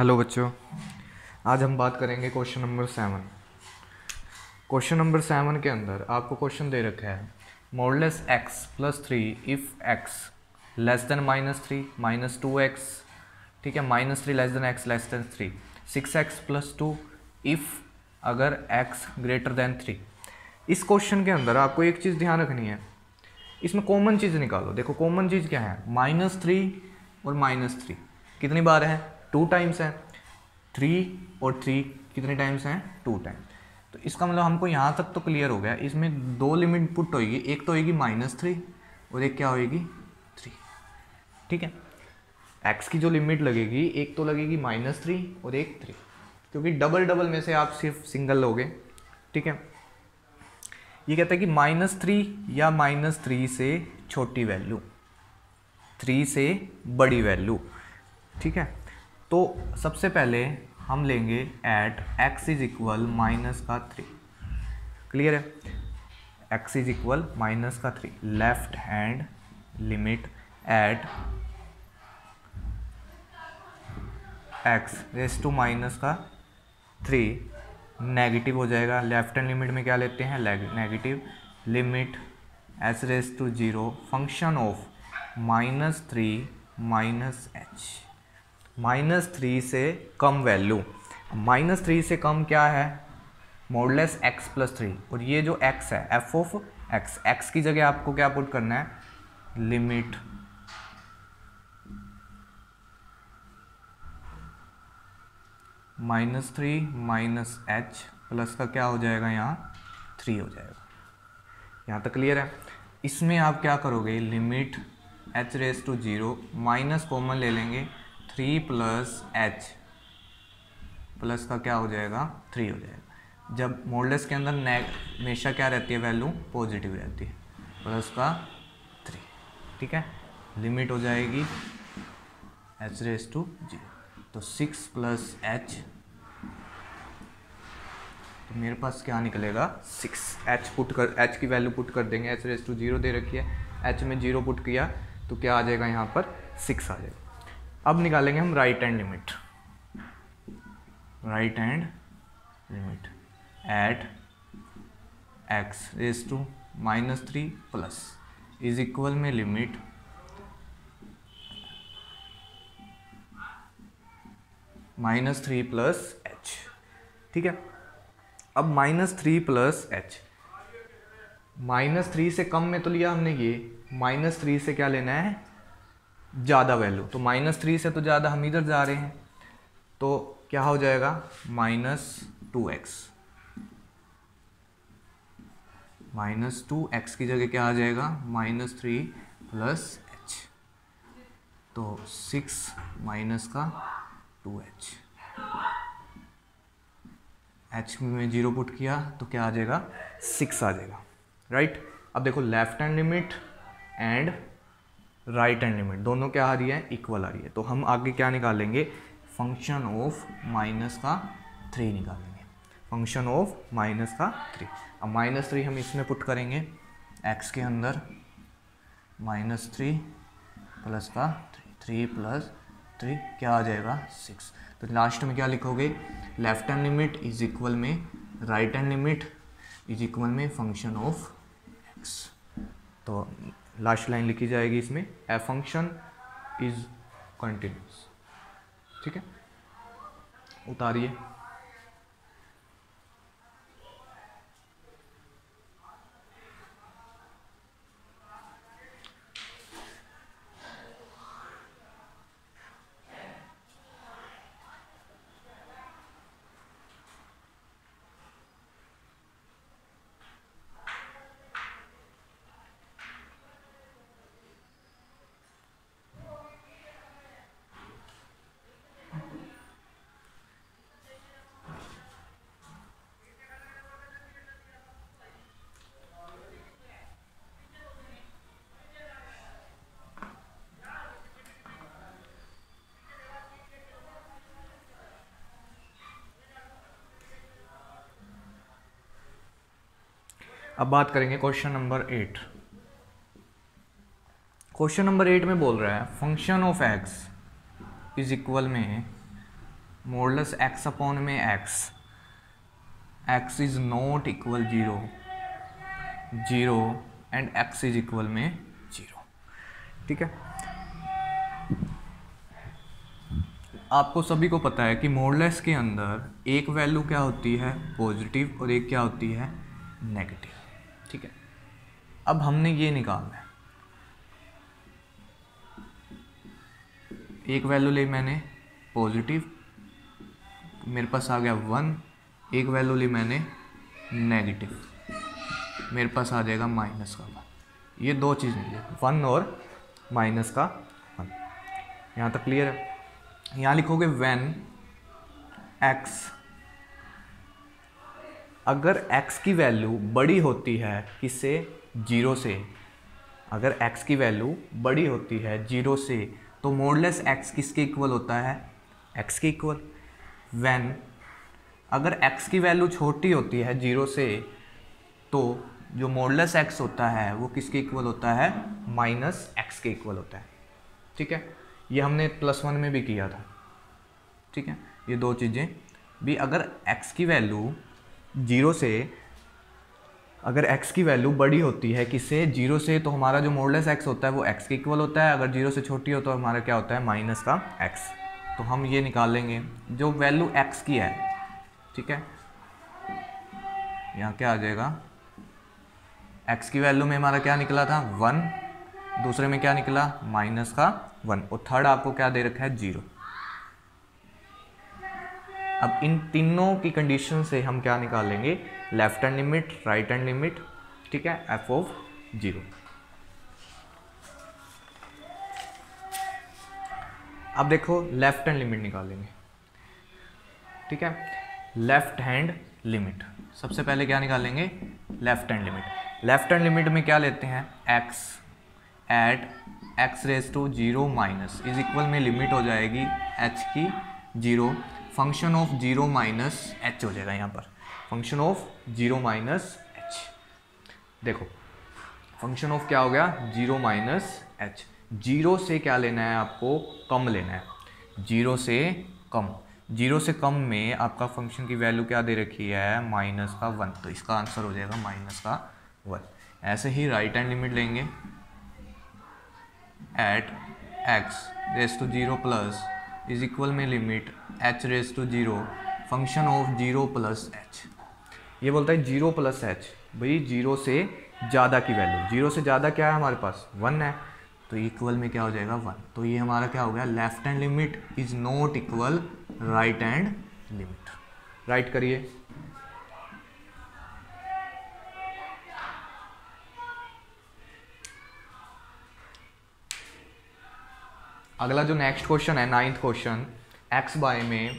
Hello बच्चों। आज हम बात करेंगे question number seven question number seven के अंदर आपको क्वेश्चन दे रखा है modulus x plus three if x less than minus three minus two x ठीक है minus three less than x less than three six x plus two if अगर x greater than three इस question के अंदर आपको एक चीज़ ध्यान रखनी है। इसमें कॉमन चीज़ निकालो। देखो कॉमन चीज़ क्या है? माइनस थ्री और माइनस थ्री कितनी बार है? टू टाइम्स है। थ्री और थ्री कितने टाइम्स हैं? टू टाइम्स तो इसका मतलब हमको यहाँ तक तो क्लियर हो गया। इसमें दो लिमिट पुट होगी एक तो होगी माइनस थ्री और एक क्या होएगी? थ्री ठीक है? एक्स की जो लिमिट लगेगी, एक तो लगेगी माइनस थ्री और एक थ्री क्योंकि डबल डबल में से आप सिर्फ़ सिंगल लोगे। ठीक है? ये कहता है कि माइनस थ्री या माइनस थ्री से छोटी वैल्यू थ्री से बड़ी वैल्यू ठीक है? तो सबसे पहले हम लेंगे at x is equal minus का थ्री क्लियर है? एक्स इज़ इक्वल माइनस का three left hand limit at x race to minus का थ्री नेगेटिव हो जाएगा। लेफ़्ट हैंड लिमिट में क्या लेते हैं? Negative limit S race to zero function of minus three minus h minus three से कम वैल्यू। माइनस थ्री से कम क्या है? Modulus x plus three. और ये जो एक्स है, एफ़ ऑफ़ एक्स एक्स की जगह आपको क्या पुट करना है? Limit. Minus three minus h plus का क्या हो जाएगा यहाँ? थ्री हो जाएगा। यहाँ तक क्लियर है? इसमें आप क्या करोगे? Limit h race to zero, minus common ले लेंगे। Three plus H. प्लस का क्या हो जाएगा? थ्री हो जाएगा। जब मोडलेस के अंदर हमेशा क्या रहती है वैल्यू? पॉजिटिव रहती है। प्लस का थ्री। ठीक है? लिमिट हो जाएगी एच रेस टू ज़ीरो तो सिक्स प्लस एच तो मेरे पास क्या निकलेगा? सिक्स। एच पुट कर, एच की वैल्यू पुट कर देंगे। एच रेस टू ज़ीरो दे रखी है। एच में ज़ीरो पुट किया तो क्या आ जाएगा यहाँ पर? सिक्स आ जाएगा। अब निकालेंगे हम right hand limit right hand limit at x race to minus three plus is equal में limit minus three plus h ठीक है? अब minus three plus h minus three से कम में तो लिया हमने ये. माइनस थ्री से क्या लेना है? ज़्यादा वैल्यू तो माइनस थ्री से तो ज़्यादा हम इधर जा रहे हैं। तो क्या हो जाएगा? Minus two x minus two x की जगह क्या आ जाएगा? माइनस थ्री प्लस एच तो सिक्स माइनस का टू एच एच में ज़ीरो पुट किया तो क्या आ जाएगा? सिक्स आ जाएगा। Right right? अब देखो left hand limit and right hand limit दोनों क्या आ रही है? इक्वल आ रही है। तो हम आगे क्या निकालेंगे? फ़ंक्शन ऑफ़ माइनस का थ्री निकालेंगे। फ़ंक्शन ऑफ़ माइनस का थ्री अब माइनस थ्री हम इसमें पुट करेंगे। एक्स के अंदर माइनस थ्री प्लस का थ्री थ्री प्लस थ्री क्या आ जाएगा? सिक्स तो लास्ट में क्या लिखोगे? Left hand limit is equal में right hand limit is equal में फ़ंक्शन ऑफ़ एक्स तो लास्ट लाइन लिखी जाएगी इसमें ए फ़ंक्शन इज़ कंटिन्यूस ठीक है? उतारिए। अब बात करेंगे question number eight. Question number eight में बोल रहा है function of x is equal में मोडलेस एक्स अपॉन में x x is not equal zero zero and x is equal में ज़ीरो ठीक है? आपको सभी को पता है कि मोडलेस के अंदर एक वैल्यू क्या होती है पॉजिटिव और एक क्या होती है नेगेटिव ठीक है। अब हमने ये निकालना है। एक वैल्यू ली मैंने पॉजिटिव मेरे पास आ गया वन एक वैल्यू ली मैंने नेगेटिव मेरे पास आ जाएगा माइनस का वन ये दो चीज़ मिली वन और माइनस का वन यहाँ तक क्लियर है? यहाँ लिखोगे वेन एक्स अगर x की वैल्यू बड़ी होती है किससे ज़ीरो से। अगर x की वैल्यू बड़ी होती है ज़ीरो से तो मोडलेस x किसके इक्वल होता है? x के इक्वल वैन अगर x की वैल्यू छोटी होती है ज़ीरो से तो जो मोडलेस x होता है, वो किसके इक्वल होता है? माइनस एक्स के इक्वल होता है। ठीक है? ये हमने प्लस वन में भी किया था। ठीक है? ये दो चीज़ें। भी अगर x की वैल्यू ज़ीरो से अगर x की वैल्यू बड़ी होती है किससे? ज़ीरो से तो हमारा जो मोडलेस x होता है वो x के इक्वल होता है। अगर ज़ीरो से छोटी हो तो हमारा क्या होता है? माइनस का x तो हम ये निकाल लेंगे। जो वैल्यू x की है, ठीक है? यहाँ क्या आ जाएगा? x की वैल्यू में हमारा क्या निकला था? वन दूसरे में क्या निकला? माइनस का वन और थर्ड आपको क्या दे रखा है? ज़ीरो अब इन तीनों की कंडीशन से हम क्या निकालेंगे? Left hand limit right hand limit ठीक है? एफ़ ऑफ़ ज़ीरो अब देखो लेफ़्ट हैंड लिमिट निकालेंगे। ठीक है? लेफ़्ट हैंड लिमिट सबसे पहले क्या निकालेंगे? Left hand limit left hand limit में क्या लेते हैं? X at x race to zero minus is equal में लिमिट हो जाएगी एच की zero function of zero minus h हो जाएगा यहाँ पर। Function of zero minus h देखो फ़ंक्शन ऑफ़ क्या हो गया? ज़ीरो माइनस एच ज़ीरो से क्या लेना है आपको? कम लेना है। ज़ीरो से कम। ज़ीरो से कम में आपका फ़ंक्शन की वैल्यू क्या दे रखी है? माइनस का वन तो इसका आंसर हो जाएगा माइनस का वन ऐसे ही राइट हैंड लिमिट लेंगे। At x race to zero plus is equal में limit h race to zero function of zero plus h ये बोलता है ज़ीरो प्लस एच भाई ज़ीरो से ज़्यादा की वैल्यू ज़ीरो से ज़्यादा क्या है हमारे पास? वन है. तो इक्वल में क्या हो जाएगा? वन तो ये हमारा क्या हो गया? Left hand limit is not equal right hand limit write करिए. अगला जो नेक्स्ट क्वेश्चन है नाइन्थ क्वेश्चन एक्स बाय में,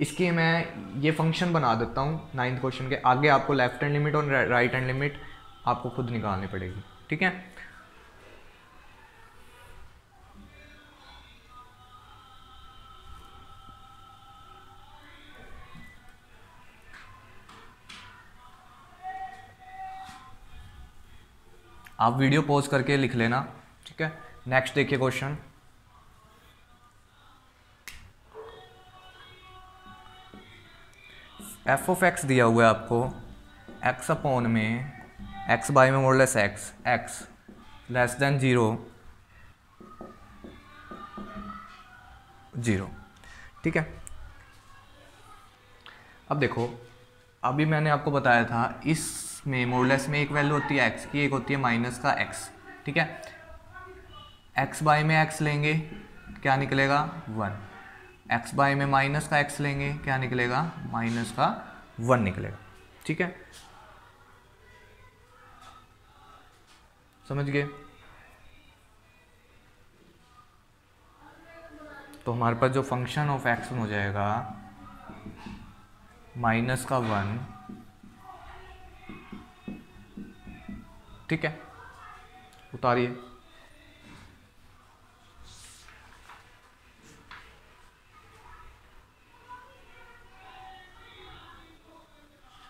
इसकी मैं ये फ़ंक्शन बना देता हूँ नाइन्थ क्वेश्चन के। आगे आपको लेफ़्ट हैंड लिमिट और राइट हैंड लिमिट आपको खुद निकालनी पड़ेगी, ठीक है? आप वीडियो पॉज करके लिख लेना, ठीक है? नेक्स्ट देखिए क्वेश्चन एफ़ ऑफ़ एक्स दिया हुआ है आपको। एक्स अपॉन में एक्स बाई में modulus x x less than zero zero ठीक है? अब देखो, अभी मैंने आपको बताया था, इसमें मोडलेस में एक वैल्यू होती है एक्स की, एक होती है माइनस का एक्स ठीक है? एक्स बाई में एक्स लेंगे, क्या निकलेगा? वन एक्स बाई में माइनस का एक्स लेंगे, क्या निकलेगा? माइनस का वन निकलेगा। ठीक है? समझ गए? तो हमारे पास जो फ़ंक्शन ऑफ़ एक्स हो जाएगा माइनस का वन ठीक है? उतारिए।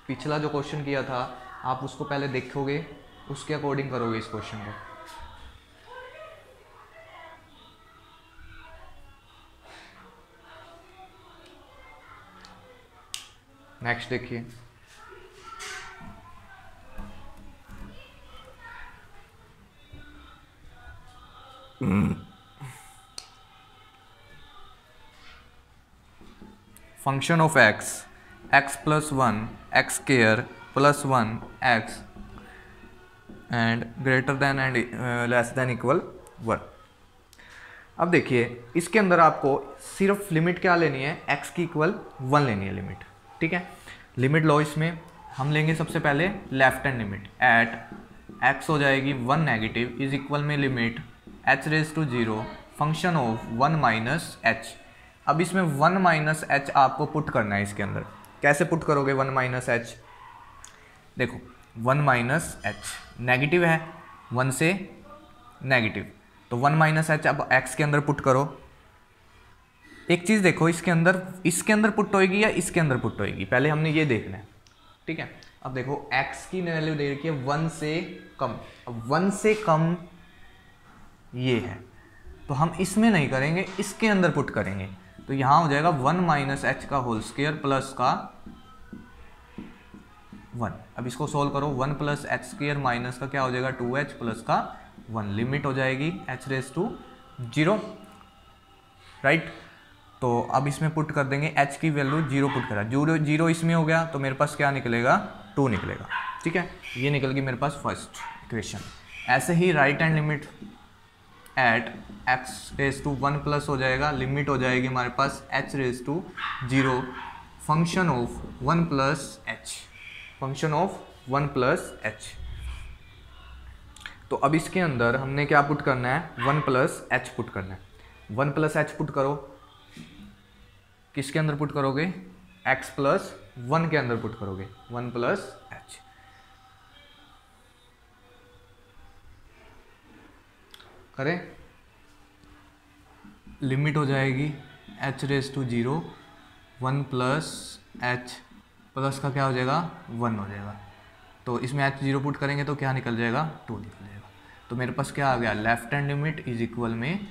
पिछला जो क्वेश्चन किया था, आप उसको पहले देखोगे, उसके अकॉर्डिंग करोगे इस क्वेश्चन को। नेक्स्ट देखिए। Function of x x plus 1 x square plus 1 x and greater and uh, less than equal 1 अब देखिए इसके अंदर आपको सिर्फ़ लिमिट क्या लेनी है? X की इक्वल वन लेनी है लिमिट ठीक है? लिमिट लो इसमें। हम लेंगे सबसे पहले left hand limit at x हो जाएगी वन नेगेटिव इज़ इक्वल में limit h raise to zero function of one minus h अब इसमें वन माइनस एच आपको पुट करना है इसके अंदर। कैसे पुट करोगे वन माइनस एच? देखो, वन माइनस एच नेगेटिव है, वन से नेगेटिव। तो वन माइनस एच अब एक्स के अंदर पुट करो। एक चीज़ देखो, इसके अंदर इसके अंदर पुट होएगी या इसके अंदर पुट होएगी? पहले हमने ये देखना है, ठीक है? अब देखो x की वैल्यू दे रखी है वन से कम। अब वन से कम ये है तो हम इसमें नहीं करेंगे, इसके अंदर पुट करेंगे। तो यहाँ हो जाएगा वन माइनस एच का होल स्केयर प्लस का वन। अब इसको सोल्व करो, one plus h square minus का क्या हो जाएगा? टू एच प्लस का वन। लिमिट हो जाएगी h race to zero. Right? तो अब इसमें पुट कर देंगे, एच की वैल्यू ज़ीरो पुट करा। ज़ीरो ज़ीरो इसमें हो गया तो मेरे पास क्या निकलेगा? टू निकलेगा। ठीक है? ये निकल गई मेरे पास फ़र्स्ट इक्वेशन। ऐसे ही right hand limit at x race to one plus हो जाएगा लिमिट हो जाएगी हमारे पास h race to zero function of one plus h function of one plus h तो अब इसके अंदर हमने क्या पुट करना है? वन प्लस एच पुट करना है। वन प्लस एच पुट करो। किसके अंदर पुट करोगे? एक्स प्लस वन के अंदर पुट करोगे। वन प्लस करें। लिमिट हो जाएगी h race to zero one plus h plus का क्या हो जाएगा? वन हो जाएगा। तो इसमें एच ज़ीरो पुट करेंगे तो क्या निकल जाएगा? टू निकल जाएगा। तो मेरे पास क्या आ गया? Left hand limit is equal में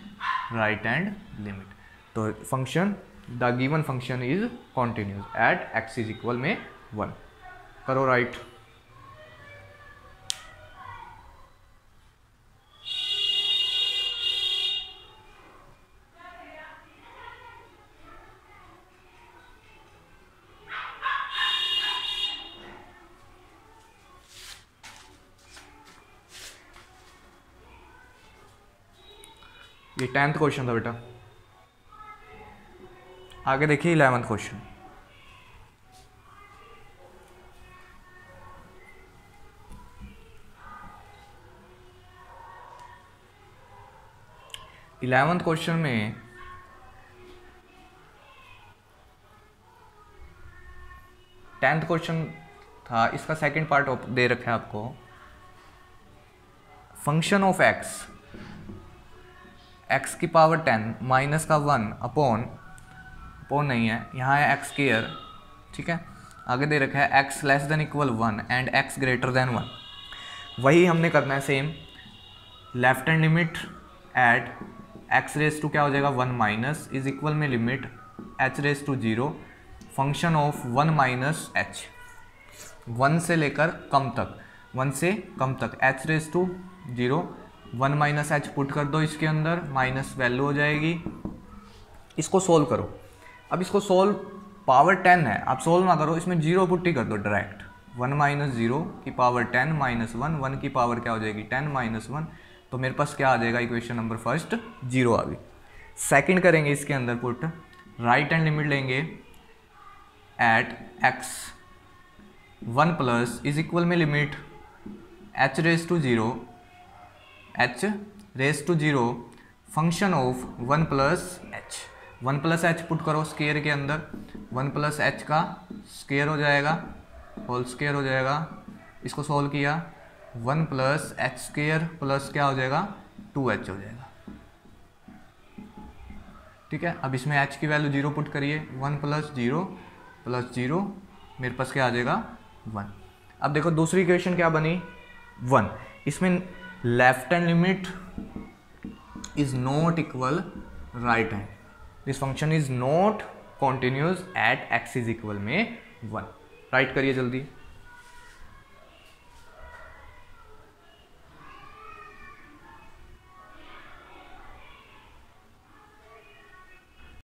राइट हैंड लिमिट तो function the given function is continuous at x is equal में वन करो राइट right. ये टेंथ क्वेश्चन था बेटा। आगे देखिए इलेवेंथ क्वेश्चन। इलेवेंथ क्वेश्चन में टेंथ क्वेश्चन था, इसका सेकंड पार्ट दे रखा है आपको। फ़ंक्शन ऑफ़ एक्स एक्स की पावर टेन माइनस का वन अपॉन अपॉन नहीं है, यहाँ है एक्स केयर ठीक है? आगे दे रखा है x less than equal one and x greater than one वही हमने करना है same left hand limit at x race to क्या हो जाएगा? वन माइनस इज़ इक्वल में limit h race to zero function of one minus h one से लेकर कम तक वन से कम तक h race to zero one minus h put कर दो इसके अंदर, माइनस वैल्यू हो जाएगी। इसको सोल्व करो। अब इसको सोल्व, पावर टेन है, आप सोल्व ना करो, इसमें ज़ीरो पुट ही कर दो, डायरेक्ट। वन माइनस ज़ीरो की power ten minus one one की पावर क्या हो जाएगी? Ten minus one. तो मेरे पास क्या आ जाएगा? इक्वेशन नंबर फ़र्स्ट, ज़ीरो आ गई। सेकेंड करेंगे इसके अंदर पुट। राइट हैंड लिमिट लेंगे। At x one plus is equal में limit h race to zero. H race to zero function of one plus h one plus h put करो square के अंदर. वन प्लस एच का square हो जाएगा. Whole square हो जाएगा. इसको सॉल्व किया. One plus h square plus क्या हो जाएगा? टू एच हो जाएगा. ठीक है? अब इसमें एच की वैल्यू ज़ीरो पुट करिए. One plus zero plus zero मेरे पास क्या आ जाएगा? वन अब देखो दूसरी इक्वेशन क्या बनी? वन इसमें left hand limit is not equal right hand this function is not continuous at x is equal में वन राइट करिए जल्दी।